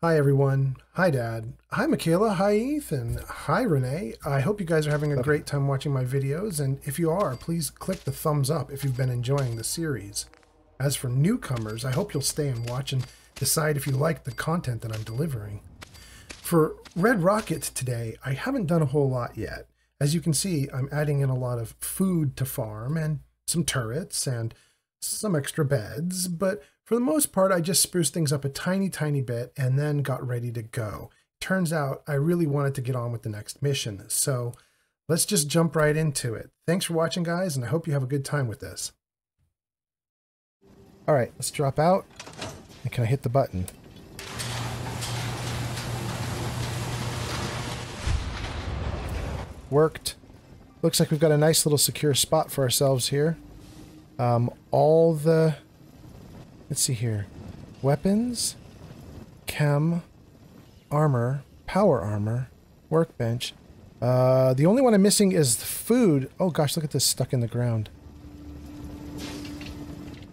Hi, everyone. Hi, Dad. Hi, Michaela. Hi, Ethan. Hi, Renee. I hope you guys are having a great time watching my videos, and if you are, please click the thumbs up if you've been enjoying the series. As for newcomers, I hope you'll stay and watch and decide if you like the content that I'm delivering. For Red Rocket today, I haven't done a whole lot yet. As you can see, I'm adding in a lot of food to farm and some turrets and some extra beds, but for the most part, I just spruced things up a tiny, tiny bit and then got ready to go. Turns out I really wanted to get on with the next mission, so let's just jump right into it. Thanks for watching, guys, and I hope you have a good time with this. All right, let's drop out. And can I hit the button? Worked. Looks like we've got a nice little secure spot for ourselves here. Um, all the Let's see here. Weapons, chem, armor, power armor, workbench. Uh, the only one I'm missing is the food. Oh gosh, look at this stuck in the ground.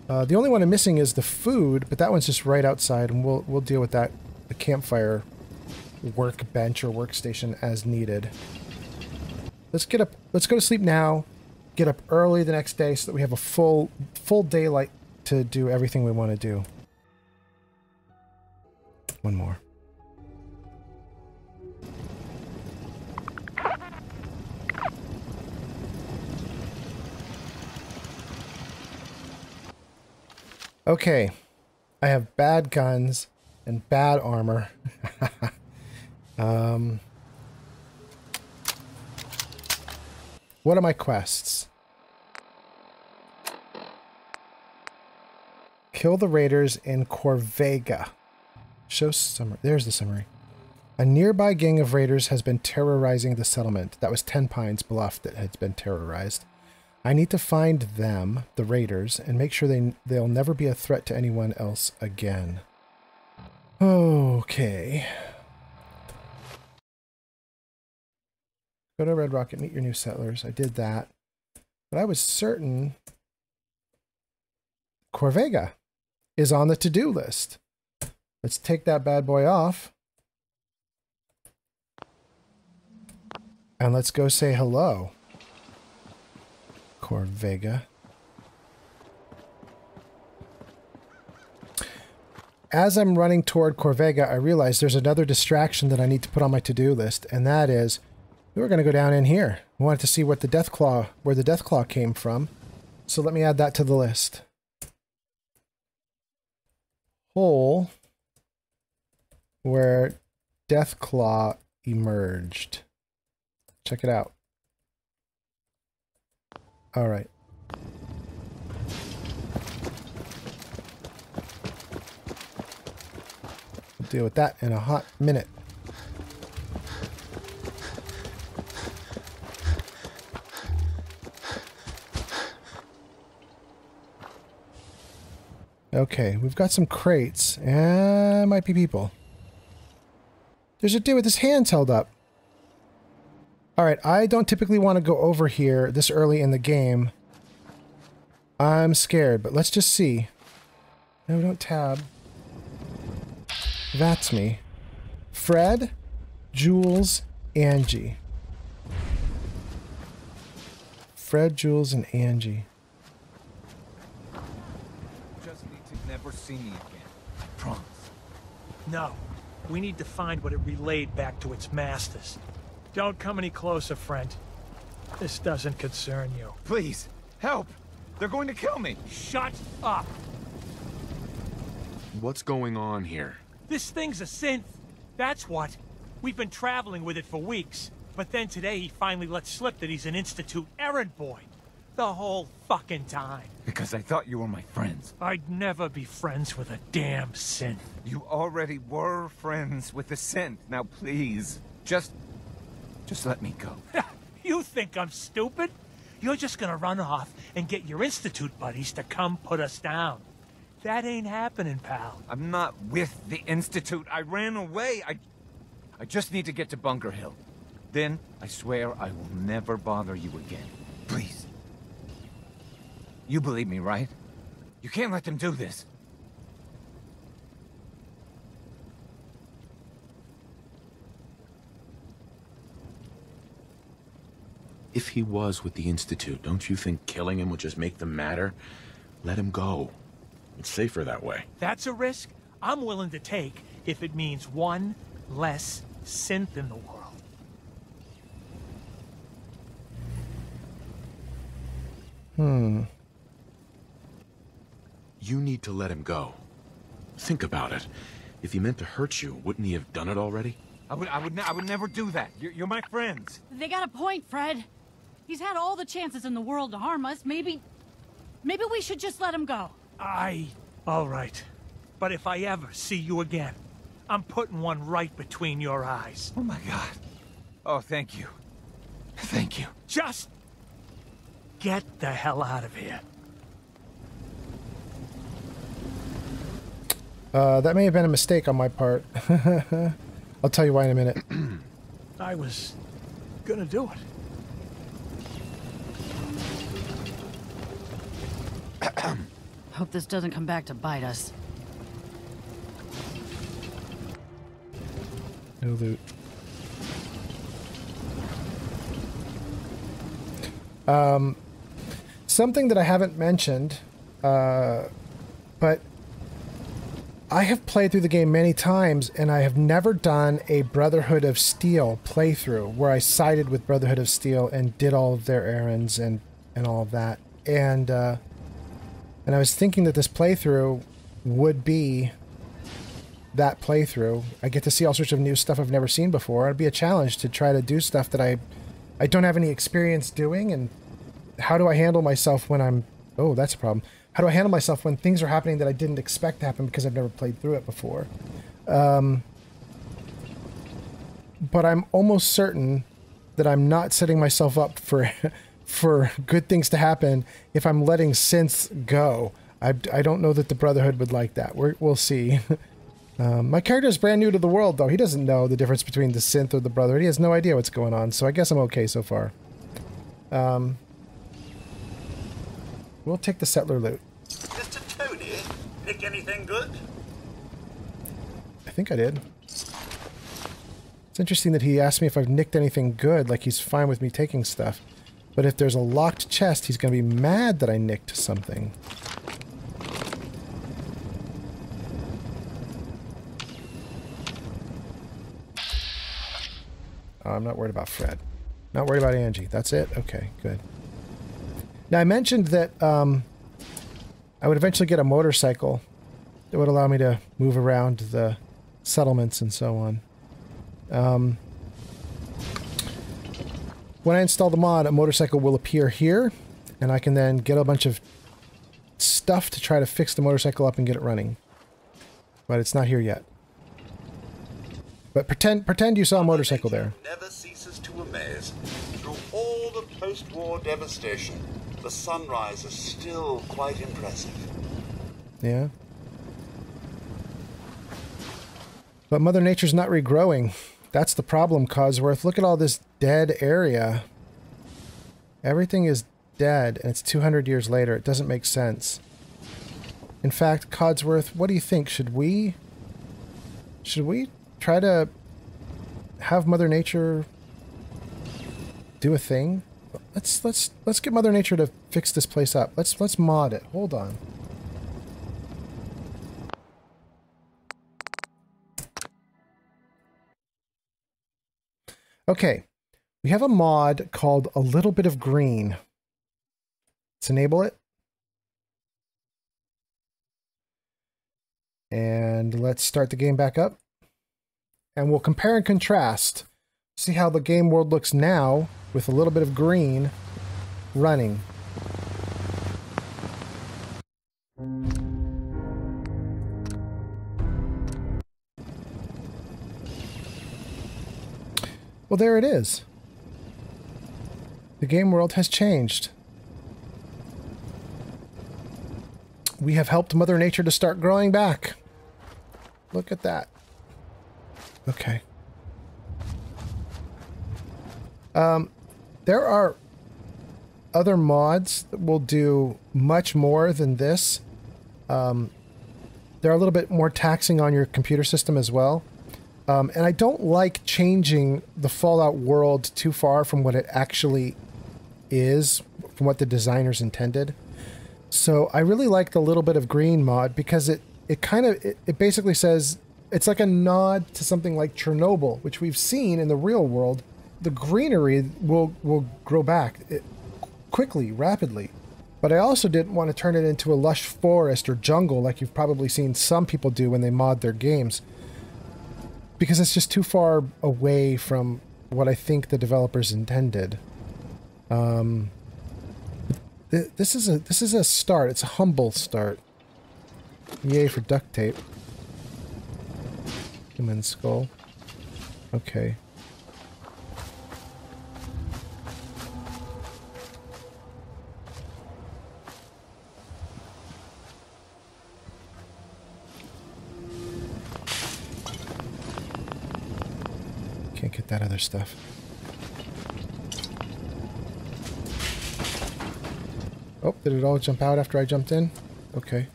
Uh, the only one I'm missing is the food, but that one's just right outside, and we'll we'll deal with that, the campfire workbench or workstation as needed. Let's get up. Let's go to sleep now. Get up early the next day so that we have a full full daylight to do everything we want to do. One more. Okay. I have bad guns and bad armor. um, what are my quests? Kill the raiders in Corvega. Show summary. There's the summary. A nearby gang of raiders has been terrorizing the settlement. That was Ten Pines Bluff that has been terrorized. I need to find them, the raiders, and make sure they, they'll never be a threat to anyone else again. Okay. Go to Red Rocket, meet your new settlers. I did that. But I was certain Corvega is on the to-do list. Let's take that bad boy off. And let's go say hello. Corvega. As I'm running toward Corvega, I realize there's another distraction that I need to put on my to-do list, and that is we're going to go down in here. We wanted to see what the Deathclaw, where the Deathclaw came from. So let me add that to the list hole where Deathclaw emerged. Check it out. All right. We'll deal with that in a hot minute. Okay, we've got some crates. and might be people. There's a dude with his hands held up. Alright, I don't typically want to go over here this early in the game. I'm scared, but let's just see. No, don't tab. That's me. Fred, Jules, Angie. Fred, Jules, and Angie. never see me again. I promise. No. We need to find what it relayed back to its masters. Don't come any closer, friend. This doesn't concern you. Please, help! They're going to kill me! Shut up! What's going on here? This thing's a synth. That's what. We've been traveling with it for weeks. But then today he finally let slip that he's an Institute errand boy. The whole fucking time. Because I thought you were my friends. I'd never be friends with a damn synth. You already were friends with the synth. Now please, just... Just let me go. you think I'm stupid? You're just gonna run off and get your Institute buddies to come put us down. That ain't happening, pal. I'm not with the Institute. I ran away. I... I just need to get to Bunker Hill. Then, I swear I will never bother you again. You believe me, right? You can't let them do this. If he was with the Institute, don't you think killing him would just make them matter? Let him go. It's safer that way. That's a risk I'm willing to take if it means one less synth in the world. Hmm. You need to let him go. Think about it. If he meant to hurt you, wouldn't he have done it already? I would, I would, ne I would never do that. You're, you're my friends. They got a point, Fred. He's had all the chances in the world to harm us. Maybe... Maybe we should just let him go. I... All right. But if I ever see you again, I'm putting one right between your eyes. Oh my god. Oh, thank you. Thank you. Just... Get the hell out of here. Uh, that may have been a mistake on my part. I'll tell you why in a minute. I was gonna do it. Hope this doesn't come back to bite us. No loot. Um, something that I haven't mentioned, uh, but I have played through the game many times, and I have never done a Brotherhood of Steel playthrough where I sided with Brotherhood of Steel and did all of their errands and and all of that. And uh, and I was thinking that this playthrough would be that playthrough. I get to see all sorts of new stuff I've never seen before. It'd be a challenge to try to do stuff that I I don't have any experience doing and how do I handle myself when I'm oh, that's a problem. How do I handle myself when things are happening that I didn't expect to happen because I've never played through it before? Um, but I'm almost certain that I'm not setting myself up for for good things to happen if I'm letting synths go. I, I don't know that the Brotherhood would like that. We're, we'll see. um, my character is brand new to the world, though. He doesn't know the difference between the synth or the Brotherhood. He has no idea what's going on, so I guess I'm okay so far. Um, we'll take the settler loot. Mr. Tony, pick anything good? I think I did. It's interesting that he asked me if I've nicked anything good, like he's fine with me taking stuff. But if there's a locked chest, he's going to be mad that I nicked something. Oh, I'm not worried about Fred. Not worried about Angie. That's it? Okay, good. Now, I mentioned that um, I would eventually get a motorcycle that would allow me to move around the settlements and so on. Um, when I install the mod, a motorcycle will appear here, and I can then get a bunch of stuff to try to fix the motorcycle up and get it running. But it's not here yet. But pretend pretend you saw a motorcycle there. Never ceases to amaze. Through all the post-war devastation, the sunrise is still quite impressive. Yeah. But Mother Nature's not regrowing. That's the problem, Codsworth. Look at all this dead area. Everything is dead, and it's 200 years later. It doesn't make sense. In fact, Codsworth, what do you think? Should we... Should we try to have Mother Nature do a thing? Let's let's let's get Mother Nature to fix this place up. Let's let's mod it. Hold on. Okay, we have a mod called A Little Bit of Green. Let's enable it. And let's start the game back up. And we'll compare and contrast. See how the game world looks now with a little bit of green running. Well, there it is. The game world has changed. We have helped Mother Nature to start growing back. Look at that. Okay. Um, there are other mods that will do much more than this. Um, they're a little bit more taxing on your computer system as well. Um, and I don't like changing the Fallout world too far from what it actually is from what the designers intended. So I really like the little bit of green mod because it it kind of it, it basically says it's like a nod to something like Chernobyl, which we've seen in the real world. The greenery will will grow back quickly, rapidly. But I also didn't want to turn it into a lush forest or jungle like you've probably seen some people do when they mod their games. Because it's just too far away from what I think the developers intended. Um, th this is a this is a start. It's a humble start. Yay for duct tape. Human skull. Okay. Can't get that other stuff. Oh, did it all jump out after I jumped in? Okay.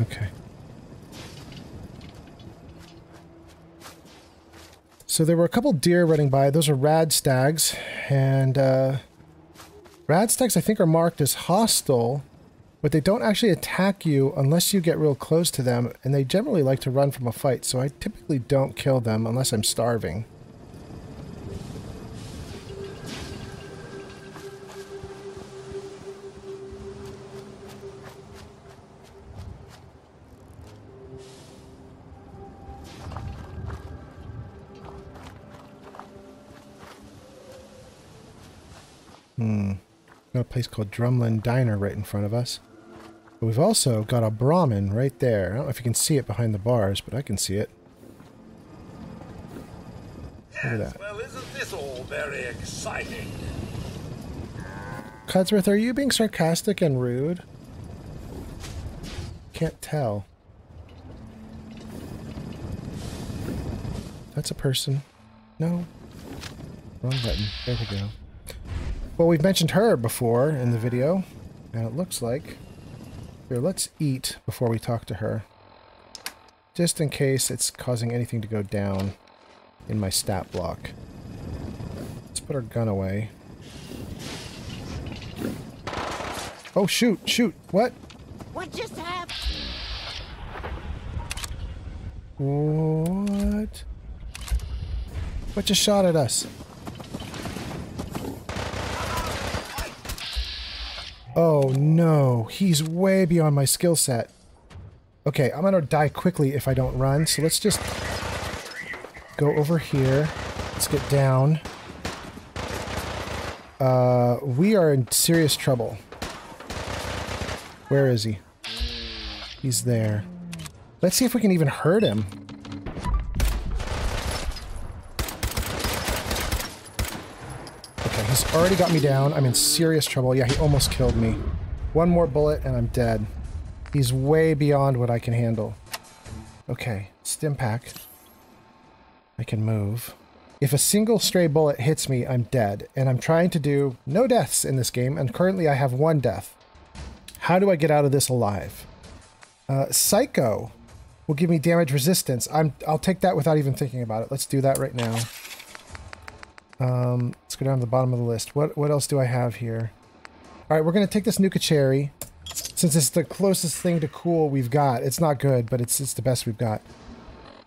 Okay. So there were a couple deer running by. Those are rad stags. And uh, rad stags, I think, are marked as hostile, but they don't actually attack you unless you get real close to them. And they generally like to run from a fight, so I typically don't kill them unless I'm starving. Hmm. Got a place called Drumlin Diner right in front of us. But we've also got a Brahmin right there. I don't know if you can see it behind the bars, but I can see it. Look at that. Well, isn't this all very exciting? Codsworth, are you being sarcastic and rude? Can't tell. That's a person. No. Wrong button. There we go. Well, we've mentioned her before in the video, and it looks like... Here, let's eat before we talk to her. Just in case it's causing anything to go down in my stat block. Let's put our gun away. Oh, shoot, shoot. What? What just happened? What? What just shot at us? Oh no, he's way beyond my skill set. Okay, I'm gonna die quickly if I don't run, so let's just go over here. Let's get down. Uh, we are in serious trouble. Where is he? He's there. Let's see if we can even hurt him. Okay, he's already got me down. I'm in serious trouble. Yeah, he almost killed me. One more bullet and I'm dead. He's way beyond what I can handle. Okay, stimpak. I can move. If a single stray bullet hits me, I'm dead. And I'm trying to do no deaths in this game, and currently I have one death. How do I get out of this alive? Uh, Psycho will give me damage resistance. I'm, I'll take that without even thinking about it. Let's do that right now. Um, let's go down to the bottom of the list. What, what else do I have here? All right, we're going to take this Nuka Cherry. Since it's the closest thing to cool we've got. It's not good, but it's, it's the best we've got.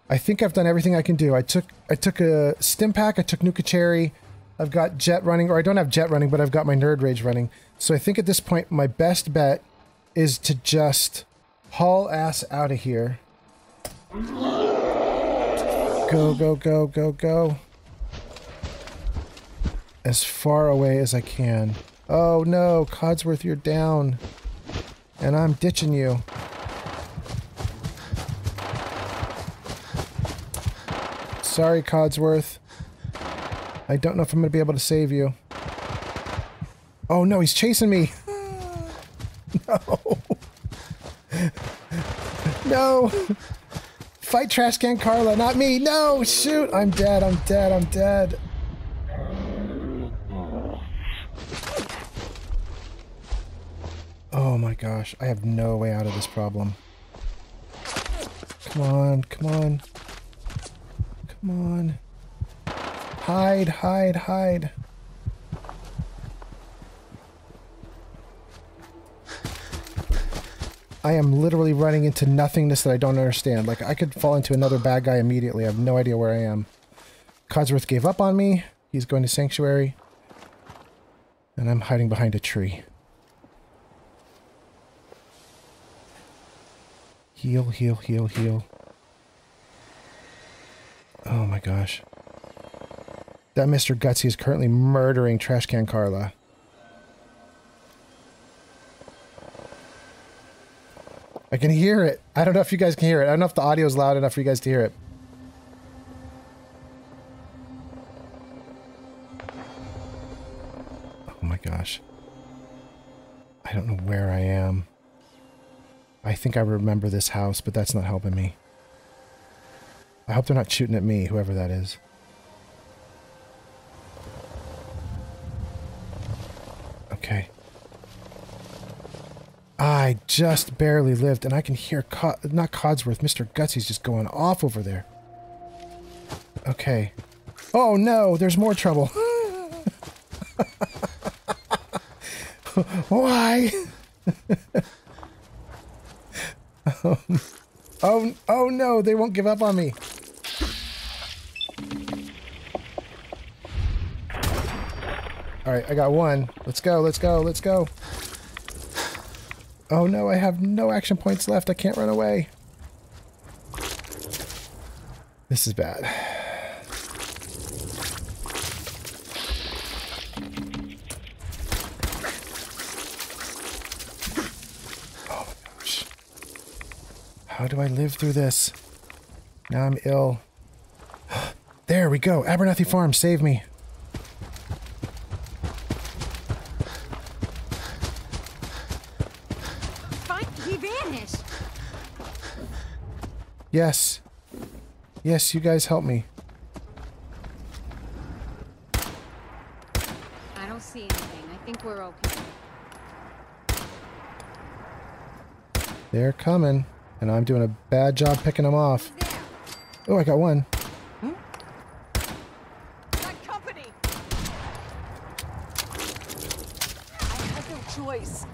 I think I've done everything I can do. I took I took a stimpak, I took Nuka Cherry, I've got Jet running, or I don't have Jet running, but I've got my Nerd Rage running. So I think at this point my best bet is to just haul ass out of here. Go, go, go, go, go. As far away as I can. Oh no, Codsworth, you're down. And I'm ditching you. Sorry, Codsworth. I don't know if I'm going to be able to save you. Oh no, he's chasing me. no. no. Fight Trash Can Carla, not me. No, shoot. I'm dead. I'm dead. I'm dead. Oh my gosh. I have no way out of this problem. Come on. Come on. Come on. Hide, hide, hide. I am literally running into nothingness that I don't understand. Like, I could fall into another bad guy immediately. I have no idea where I am. Codsworth gave up on me. He's going to Sanctuary. And I'm hiding behind a tree. Heal, heal, heal, heal. Oh my gosh. That Mr. Gutsy is currently murdering Trashcan Carla. I can hear it. I don't know if you guys can hear it. I don't know if the audio is loud enough for you guys to hear it. Think I remember this house, but that's not helping me. I hope they're not shooting at me, whoever that is. Okay. I just barely lived, and I can hear, Co not Codsworth, Mr. Gutsy's just going off over there. Okay. Oh no, there's more trouble. Why? um, oh, oh no, they won't give up on me. All right, I got one. Let's go, let's go, let's go. Oh no, I have no action points left. I can't run away. This is bad. How do I live through this? Now I'm ill. There we go. Abernathy Farm, save me. He vanished. Yes. Yes, you guys help me. I don't see anything. I think we're okay. They're coming. And I'm doing a bad job picking them off. Oh, I got one. Got company. I had no choice.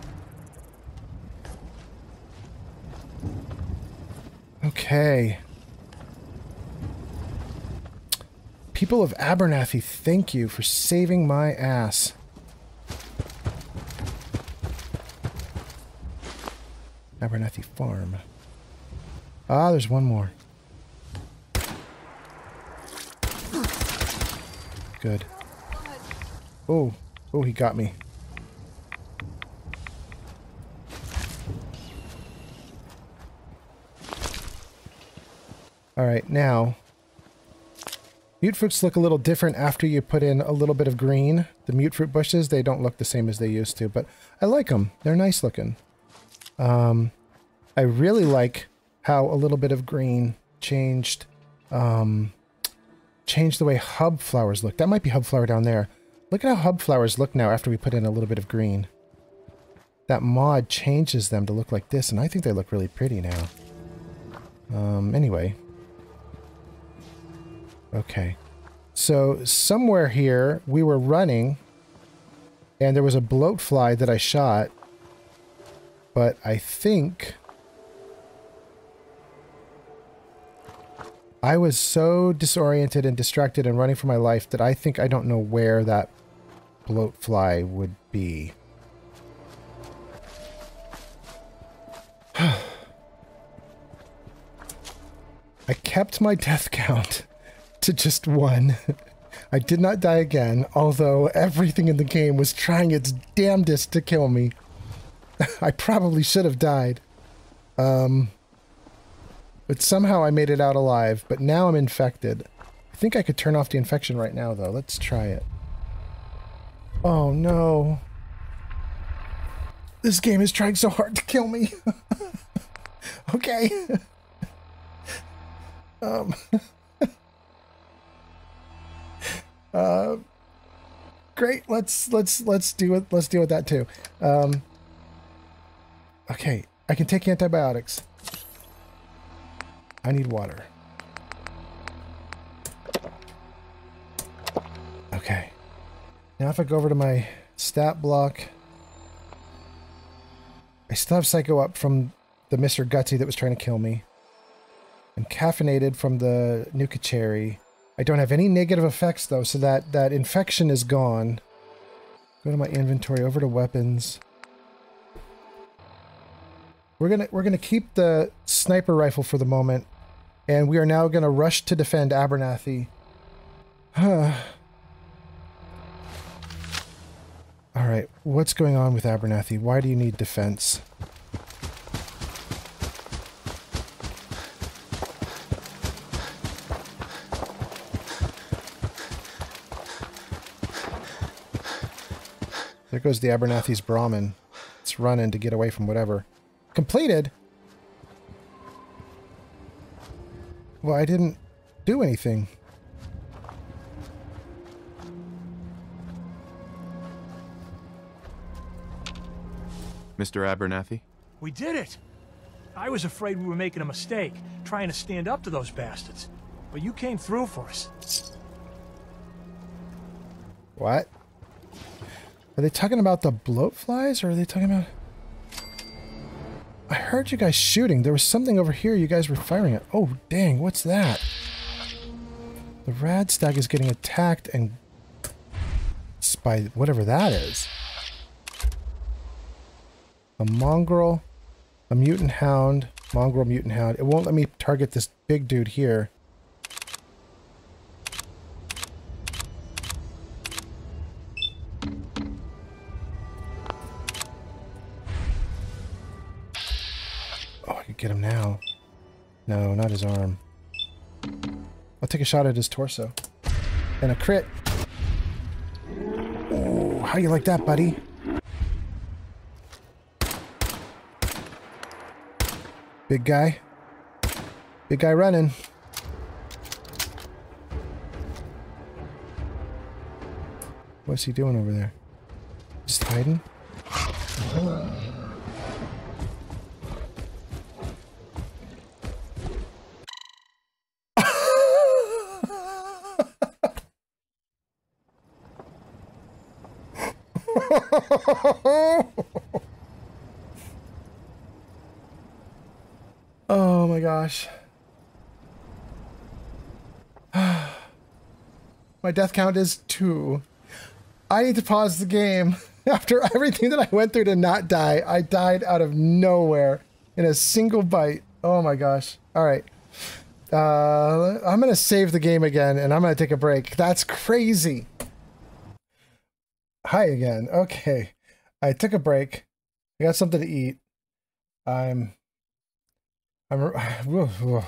Okay. People of Abernathy, thank you for saving my ass. Abernathy Farm. Ah, there's one more. Good. Oh, oh, he got me. All right, now mute fruits look a little different after you put in a little bit of green. The mute fruit bushes, they don't look the same as they used to, but I like them. They're nice looking. Um, I really like how a little bit of green changed, um, changed the way hub flowers look. That might be hub flower down there. Look at how hub flowers look now after we put in a little bit of green. That mod changes them to look like this, and I think they look really pretty now. Um, anyway. Okay. So, somewhere here, we were running, and there was a bloat fly that I shot, but I think... I was so disoriented and distracted and running for my life that I think I don't know where that bloat fly would be. I kept my death count to just one. I did not die again, although everything in the game was trying its damnedest to kill me. I probably should have died. Um, but somehow I made it out alive, but now I'm infected. I think I could turn off the infection right now, though. Let's try it. Oh, no. This game is trying so hard to kill me. okay. um... uh... Great, let's let's let's do it. Let's deal with that too. Um, okay, I can take antibiotics. I need water. Okay. Now if I go over to my stat block, I still have Psycho up from the Mr. Gutsy that was trying to kill me. I'm caffeinated from the Nuka Cherry. I don't have any negative effects though, so that, that infection is gone. Go to my inventory, over to weapons. We're gonna we're gonna keep the sniper rifle for the moment, and we are now gonna rush to defend Abernathy. All right, what's going on with Abernathy? Why do you need defense? There goes the Abernathy's Brahmin. It's running to get away from whatever. Completed? Well, I didn't do anything. Mr. Abernathy? We did it! I was afraid we were making a mistake, trying to stand up to those bastards. But you came through for us. What? Are they talking about the bloat flies or are they talking about... I heard you guys shooting. There was something over here you guys were firing at. Oh, dang, what's that? The rad stag is getting attacked and... by whatever that is. A mongrel, a mutant hound, mongrel mutant hound. It won't let me target this big dude here. Not his arm. I'll take a shot at his torso. And a crit. Oh, how you like that, buddy? Big guy. Big guy running. What's he doing over there? Just hiding? Oh my gosh. My death count is two. I need to pause the game. After everything that I went through to not die, I died out of nowhere in a single bite. Oh my gosh. All right. Uh, I'm going to save the game again and I'm going to take a break. That's crazy. Hi again. Okay. I took a break. I got something to eat. I'm I'm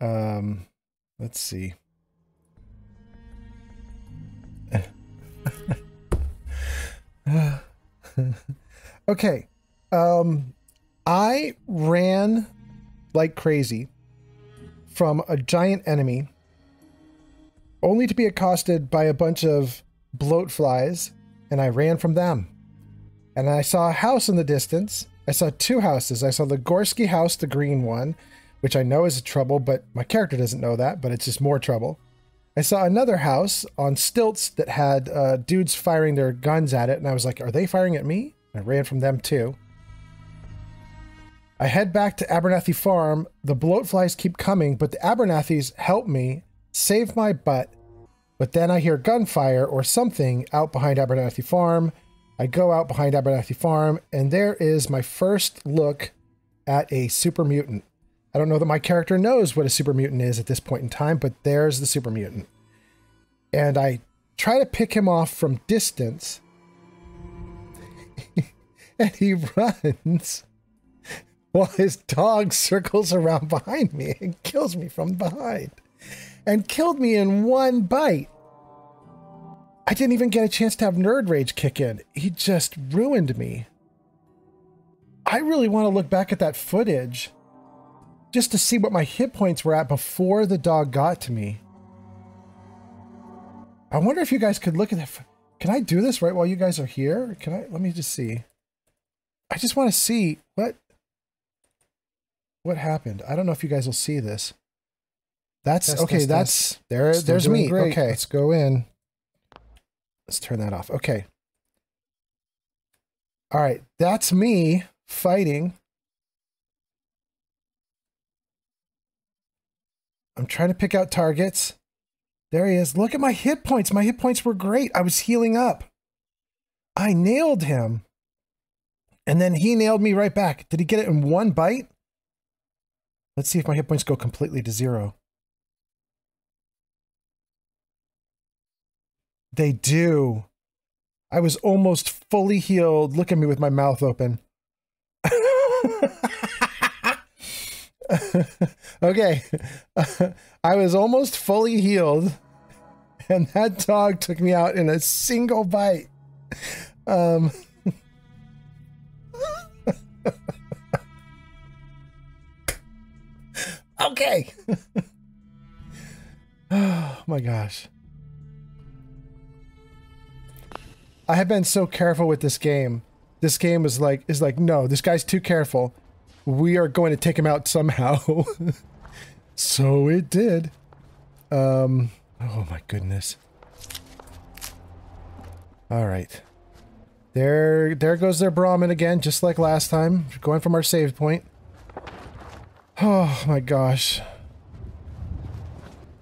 um let's see. okay. Um I ran like crazy from a giant enemy only to be accosted by a bunch of bloat flies and I ran from them. And I saw a house in the distance I saw two houses. I saw the Gorski house, the green one, which I know is a trouble, but my character doesn't know that, but it's just more trouble. I saw another house on stilts that had uh, dudes firing their guns at it, and I was like, are they firing at me? I ran from them too. I head back to Abernathy Farm. The bloat flies keep coming, but the Abernathys help me, save my butt. But then I hear gunfire or something out behind Abernathy Farm. I go out behind Abernathy Farm, and there is my first look at a super mutant. I don't know that my character knows what a super mutant is at this point in time, but there's the super mutant. And I try to pick him off from distance, and he runs while his dog circles around behind me and kills me from behind. And killed me in one bite. I didn't even get a chance to have Nerd Rage kick in. He just ruined me. I really want to look back at that footage just to see what my hit points were at before the dog got to me. I wonder if you guys could look at that. Can I do this right while you guys are here? Can I? Let me just see. I just want to see what what happened. I don't know if you guys will see this. That's Test, okay. test, that's test. there. Still there's me. great. Okay, let's go in. Let's turn that off. Okay. All right, that's me fighting. I'm trying to pick out targets. There he is. Look at my hit points. My hit points were great. I was healing up. I nailed him. And then he nailed me right back. Did he get it in one bite? Let's see if my hit points go completely to zero. They do. I was almost fully healed. Look at me with my mouth open. okay. I was almost fully healed, and that dog took me out in a single bite. Um, okay. oh my gosh. I have been so careful with this game. This game is like is like no, this guy's too careful. We are going to take him out somehow. so it did. Um oh my goodness. All right. There there goes their Brahmin again just like last time, going from our save point. Oh my gosh.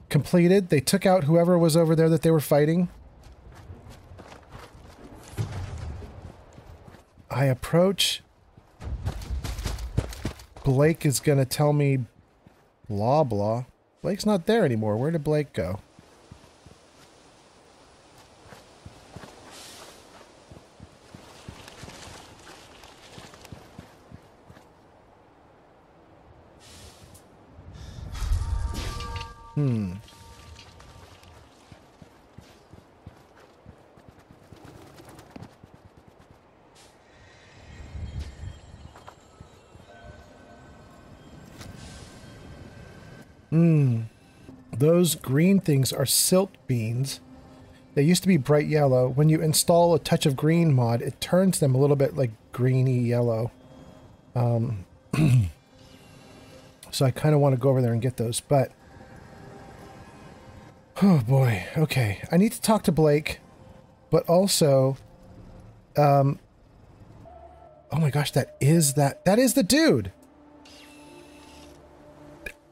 Completed. They took out whoever was over there that they were fighting. I approach. Blake is going to tell me blah blah. Blake's not there anymore. Where did Blake go? Hmm. Hmm. Those green things are silt beans. They used to be bright yellow. When you install a touch of green mod, it turns them a little bit like greeny yellow. Um, so I kind of want to go over there and get those, but... Oh boy, okay. I need to talk to Blake, but also... Um, oh my gosh, that is that... That is the dude!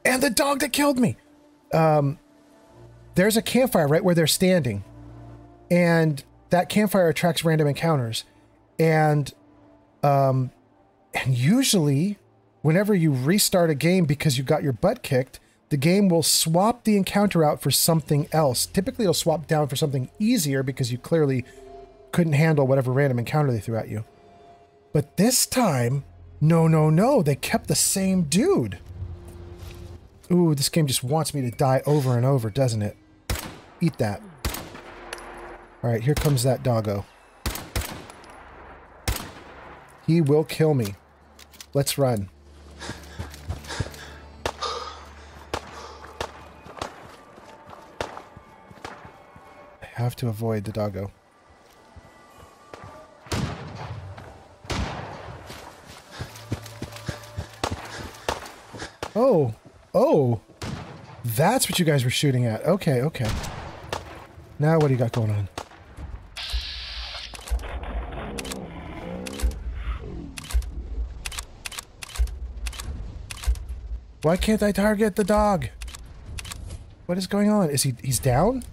And the dog that killed me. Um, there's a campfire right where they're standing, and that campfire attracts random encounters, and um, and usually, whenever you restart a game because you got your butt kicked, the game will swap the encounter out for something else. Typically, it'll swap down for something easier because you clearly couldn't handle whatever random encounter they threw at you. But this time, no, no, no, they kept the same dude. Ooh, this game just wants me to die over and over, doesn't it? Eat that. Alright, here comes that doggo. He will kill me. Let's run. I have to avoid the doggo. Oh, Oh, that's what you guys were shooting at. Okay, okay. Now what do you got going on? Why can't I target the dog? What is going on? Is he he's down?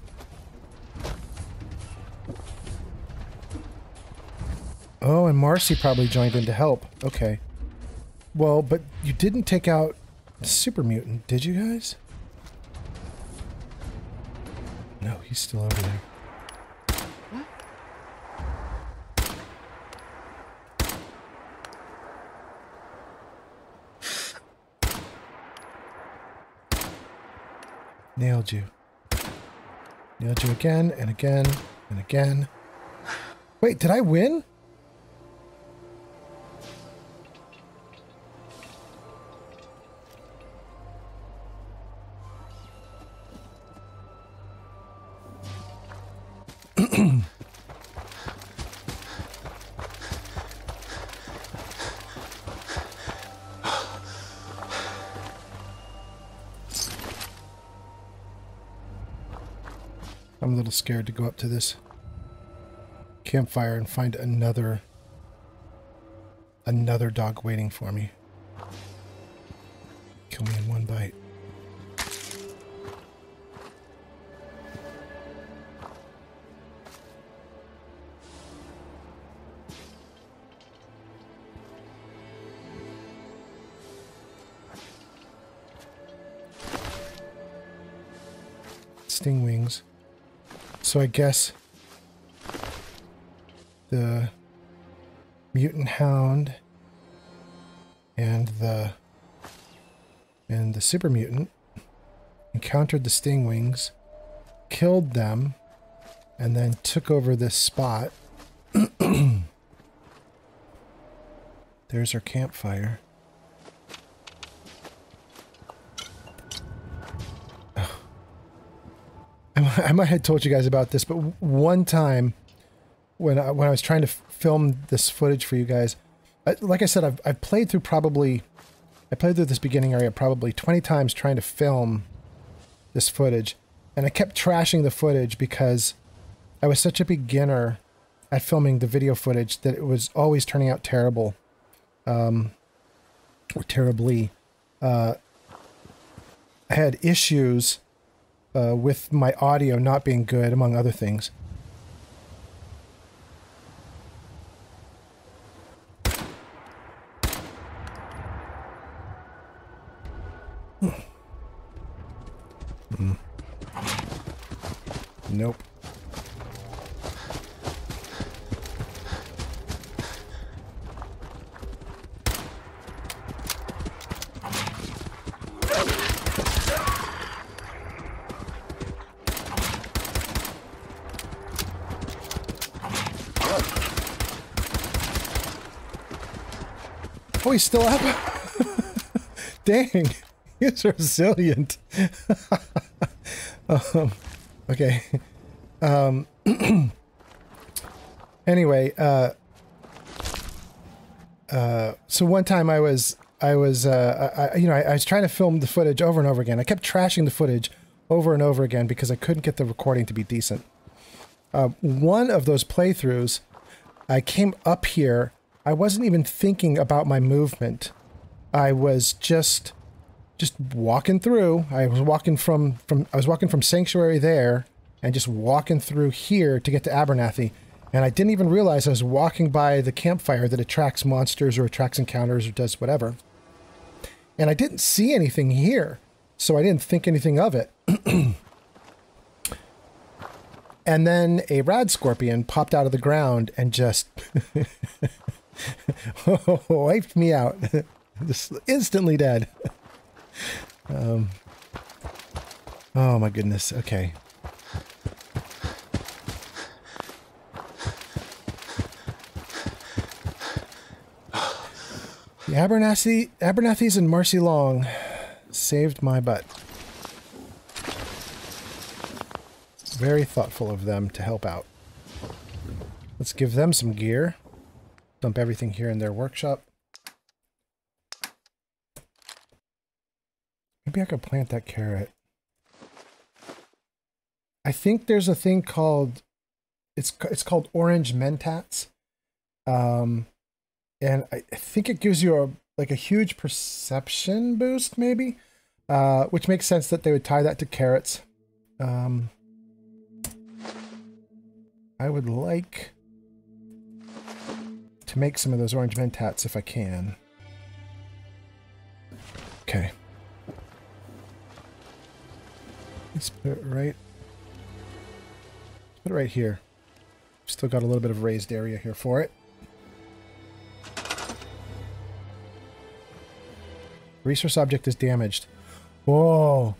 Oh, and Marcy probably joined in to help. Okay. Well, but you didn't take out super mutant, did you guys? No, he's still over there. Nailed you. Nailed you again and again and again. Wait, did I win? Scared to go up to this. campfire and find another another dog waiting for me. Kill me in one bite. Stingwings. So I guess the mutant hound and the and the super mutant encountered the stingwings, killed them, and then took over this spot. There's our campfire. I might have told you guys about this, but one time when I, when I was trying to film this footage for you guys, I, like I said, I've, I've played through probably, I played through this beginning area probably 20 times trying to film this footage. And I kept trashing the footage because I was such a beginner at filming the video footage that it was always turning out terrible. Um, or terribly. Uh, I had issues uh, with my audio not being good, among other things. Oh, he's still up. Dang, he's resilient. um, okay. Um, anyway, uh, uh, so one time I was, I was, uh, I, you know, I, I was trying to film the footage over and over again. I kept trashing the footage over and over again because I couldn't get the recording to be decent. Uh, one of those playthroughs, I came up here. I wasn't even thinking about my movement. I was just just walking through. I was walking from from I was walking from Sanctuary there and just walking through here to get to Abernathy. And I didn't even realize I was walking by the campfire that attracts monsters or attracts encounters or does whatever. And I didn't see anything here, so I didn't think anything of it. and then a radscorpion popped out of the ground and just wiped me out. just instantly dead. um, oh my goodness. Okay. The Abernathy, Abernathy's and Marcy Long saved my butt. Very thoughtful of them to help out. Let's give them some gear. Dump everything here in their workshop. Maybe I could plant that carrot. I think there's a thing called it's it's called orange mentats. Um and I, think it gives you a like a huge perception boost maybe. Uh which makes sense that they would tie that to carrots. Um I would like to make some of those orange mentats if I can. Okay. Let's put it right. Put it right here. Still got a little bit of raised area here for it. Resource object is damaged. Whoa.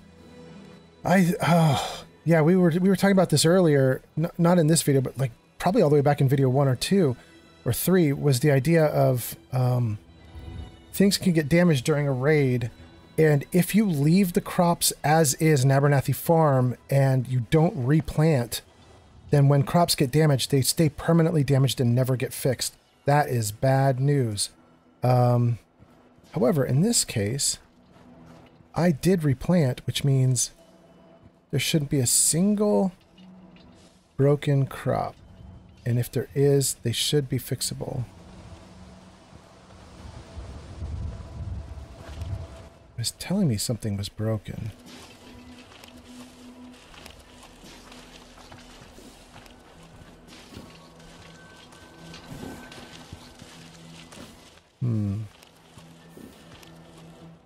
I oh yeah, we were we were talking about this earlier, not in this video, but like probably all the way back in video one or two or three was the idea of um, things can get damaged during a raid and if you leave the crops as is in Abernathy Farm and you don't replant, then when crops get damaged, they stay permanently damaged and never get fixed. That is bad news. Um, however, in this case, I did replant, which means there shouldn't be a single broken crop. And if there is, they should be fixable. It was telling me something was broken. Hmm.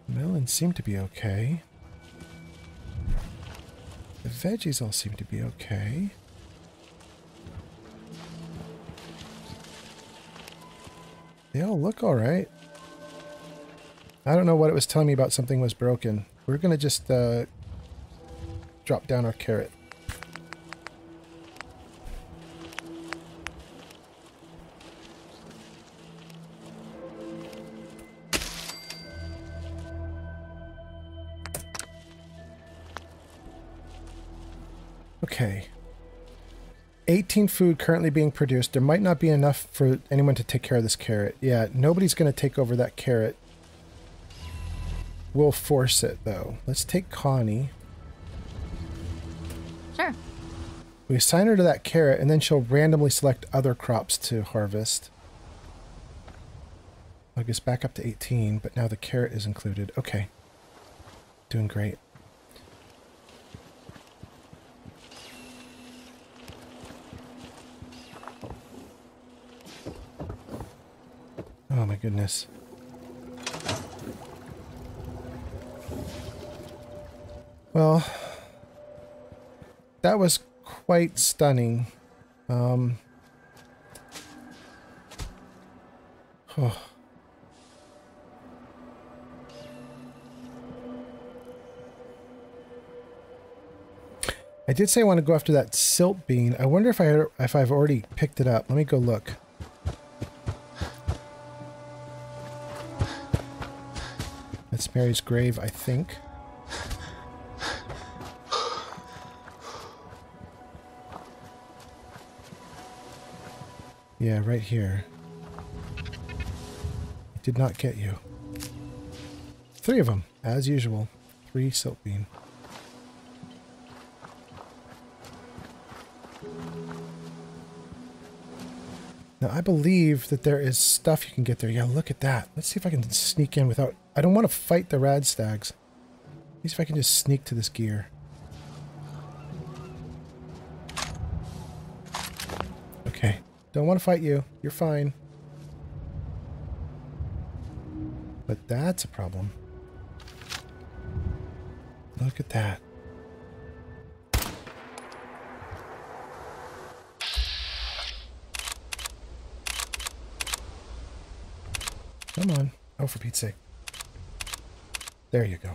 Melons seem to be okay. The veggies all seem to be okay. They all look alright. I don't know what it was telling me about something was broken. We're gonna just uh, drop down our carrot. 18 food currently being produced. There might not be enough for anyone to take care of this carrot. Yeah, nobody's going to take over that carrot. We'll force it, though. Let's take Connie. Sure. We assign her to that carrot, and then she'll randomly select other crops to harvest. I guess back up to 18, but now the carrot is included. Okay. Doing great. Goodness. Well, that was quite stunning. Um, oh. I did say I want to go after that silt bean. I wonder if I if I've already picked it up. Let me go look. Mary's grave, I think. Yeah, right here. Did not get you. Three of them, as usual. Three silt bean. Now, I believe that there is stuff you can get there. Yeah, look at that. Let's see if I can sneak in without... I don't want to fight the radstags. At least if I can just sneak to this gear. Okay. Don't want to fight you. You're fine. But that's a problem. Look at that. Come on. Oh, for Pete's sake. There you go.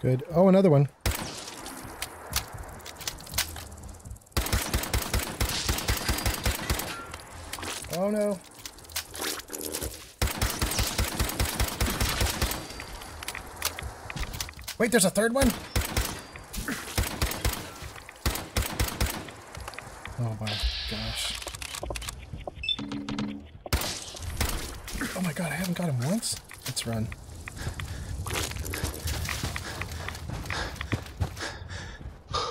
Good. Oh, another one. Oh no. Wait, there's a third one? Oh my gosh. Oh my god, I haven't got him once? Let's run.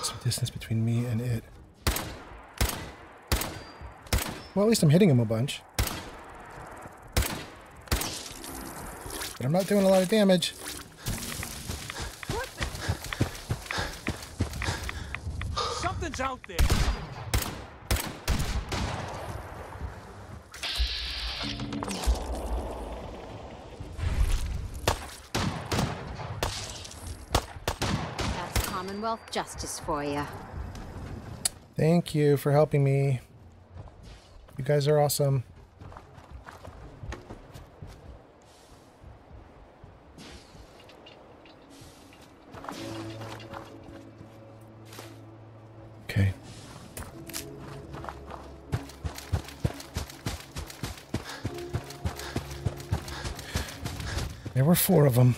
Some distance between me and it. Well, at least I'm hitting him a bunch. But I'm not doing a lot of damage. Commonwealth justice for you. Thank you for helping me. You guys are awesome. Okay. There were four of them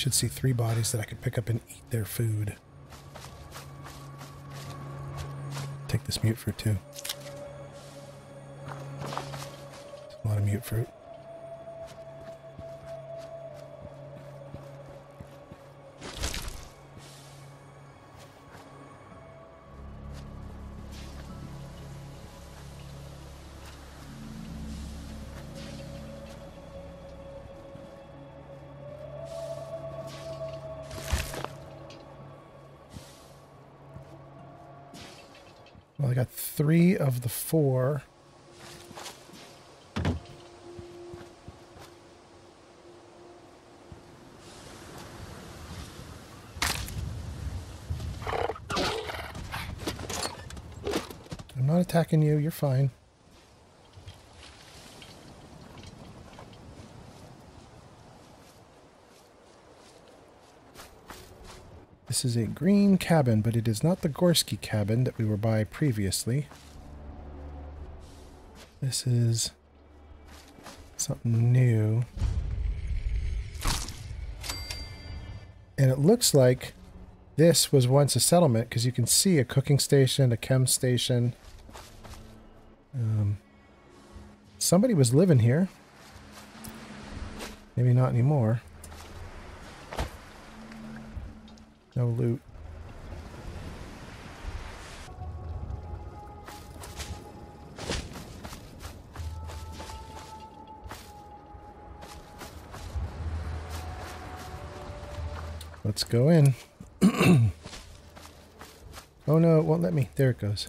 should see three bodies that I could pick up and eat their food. Take this mute fruit too. A lot of mute fruit. Three of the four. I'm not attacking you. You're fine. This is a green cabin, but it is not the Gorski cabin that we were by previously. This is something new. And it looks like this was once a settlement because you can see a cooking station, a chem station. Um, somebody was living here. Maybe not anymore. No loot. Let's go in. oh no, it won't let me. There it goes.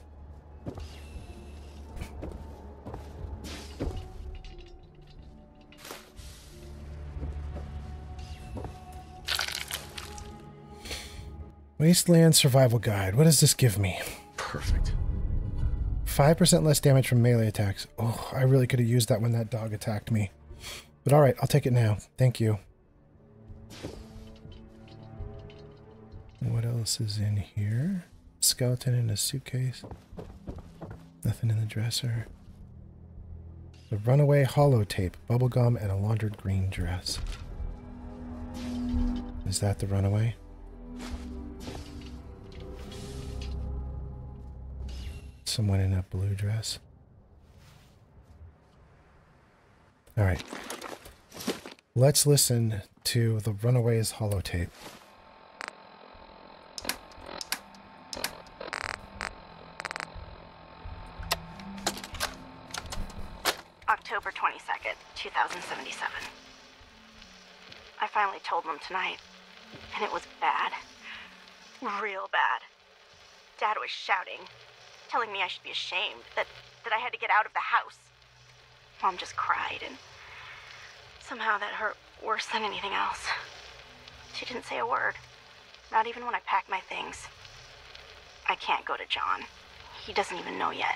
Wasteland Survival Guide. What does this give me? Perfect. 5% less damage from melee attacks. Oh, I really could have used that when that dog attacked me. But alright, I'll take it now. Thank you. What else is in here? Skeleton in a suitcase. Nothing in the dresser. The runaway holotape, bubblegum, and a laundered green dress. Is that the runaway? Someone in a blue dress. All right. Let's listen to the Runaways holotape. October 22nd, 2077. I finally told them tonight, and it was bad. Real bad. Dad was shouting, telling me I should be ashamed, that, that I had to get out of the house. Mom just cried, and somehow that hurt worse than anything else. She didn't say a word, not even when I packed my things. I can't go to John. He doesn't even know yet.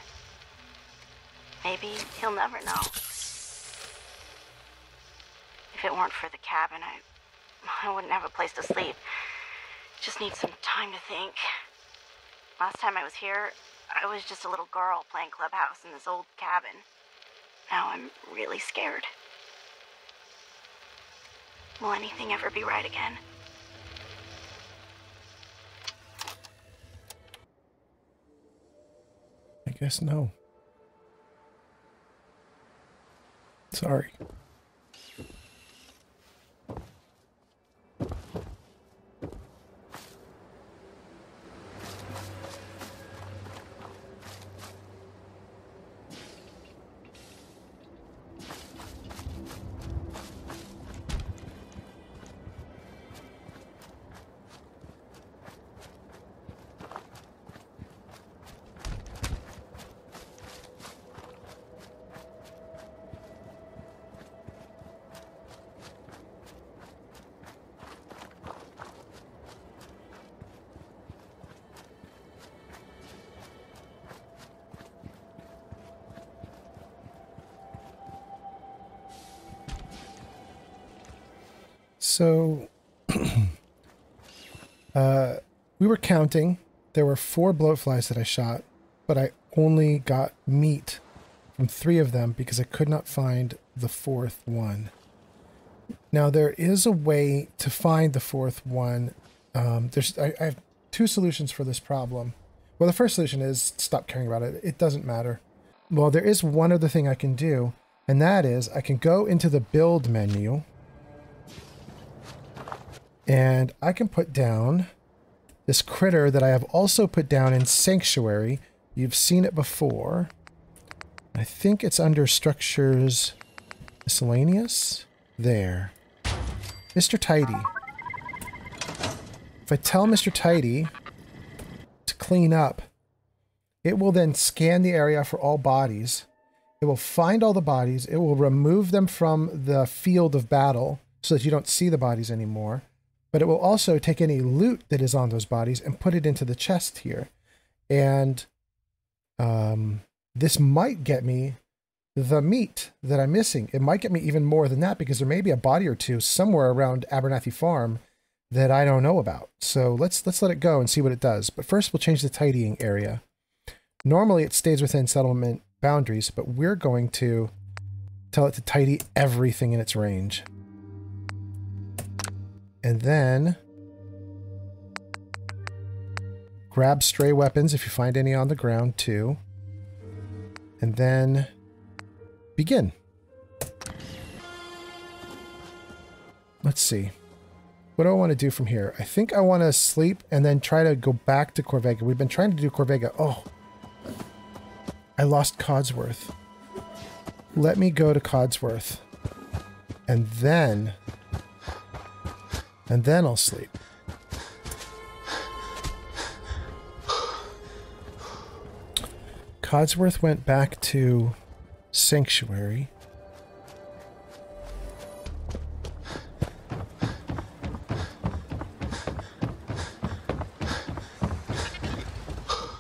Maybe he'll never know. If it weren't for the cabin, I, I wouldn't have a place to sleep. Just need some time to think. Last time I was here, I was just a little girl playing clubhouse in this old cabin. Now I'm really scared. Will anything ever be right again? I guess no. Sorry. So, uh, we were counting. There were four bloatflies that I shot, but I only got meat from three of them because I could not find the fourth one. Now, there is a way to find the fourth one. Um, there's I, I have two solutions for this problem. Well, the first solution is stop caring about it. It doesn't matter. Well, there is one other thing I can do, And that is I can go into the build menu and I can put down this critter that I have also put down in Sanctuary. You've seen it before. I think it's under Structures Miscellaneous. There. Mr. Tidy. If I tell Mr. Tidy to clean up, it will then scan the area for all bodies. It will find all the bodies. It will remove them from the field of battle so that you don't see the bodies anymore but it will also take any loot that is on those bodies and put it into the chest here. And um, this might get me the meat that I'm missing. It might get me even more than that because there may be a body or two somewhere around Abernathy Farm that I don't know about. So let's let's let it go and see what it does. But first we'll change the tidying area. Normally it stays within settlement boundaries, but we're going to tell it to tidy everything in its range. And then grab stray weapons if you find any on the ground too. And then begin. Let's see. What do I want to do from here? I think I want to sleep and then try to go back to Corvega. We've been trying to do Corvega. Oh, I lost Codsworth. Let me go to Codsworth. And then and then I'll sleep. Codsworth went back to Sanctuary.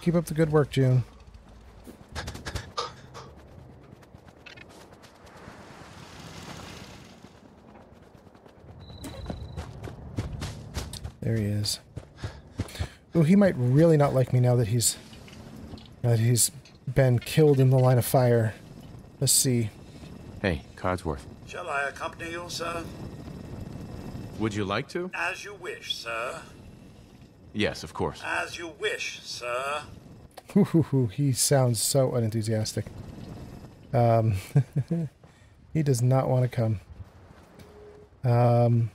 Keep up the good work, Jun. There he is. Oh, he might really not like me now that he's that he's been killed in the line of fire. Let's see. Hey, Codsworth. Shall I accompany you, sir? Would you like to? As you wish, sir. Yes, of course. As you wish, sir. Ooh, he sounds so unenthusiastic. Um, he does not want to come. Um,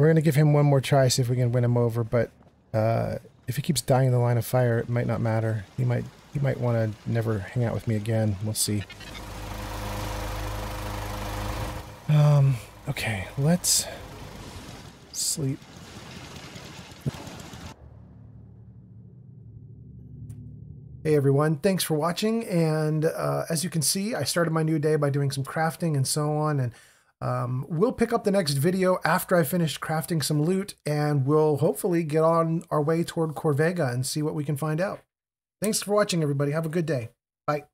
we're going to give him one more try, see if we can win him over, but uh, if he keeps dying in the line of fire, it might not matter. He might he might want to never hang out with me again. We'll see. Um, okay, let's sleep. Hey everyone, thanks for watching. And uh, as you can see, I started my new day by doing some crafting and so on. And um, we'll pick up the next video after I finish crafting some loot and we'll hopefully get on our way toward Corvega and see what we can find out. Thanks for watching, everybody. Have a good day. Bye.